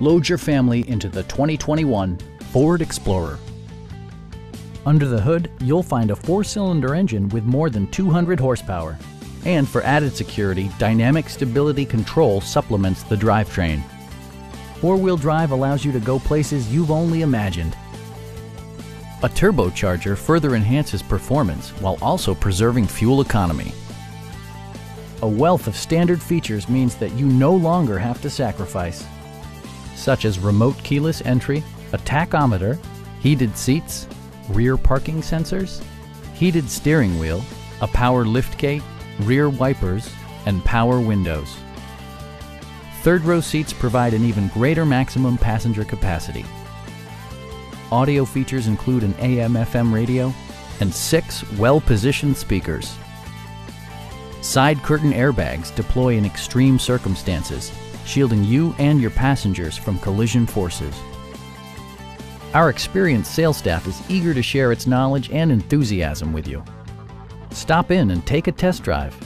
Load your family into the 2021 Ford Explorer. Under the hood, you'll find a four-cylinder engine with more than 200 horsepower. And for added security, Dynamic Stability Control supplements the drivetrain. Four-wheel drive allows you to go places you've only imagined. A turbocharger further enhances performance while also preserving fuel economy. A wealth of standard features means that you no longer have to sacrifice, such as remote keyless entry, a tachometer, heated seats, rear parking sensors, heated steering wheel, a power liftgate, rear wipers, and power windows. Third row seats provide an even greater maximum passenger capacity. Audio features include an AM-FM radio and six well-positioned speakers. Side curtain airbags deploy in extreme circumstances, shielding you and your passengers from collision forces. Our experienced sales staff is eager to share its knowledge and enthusiasm with you. Stop in and take a test drive.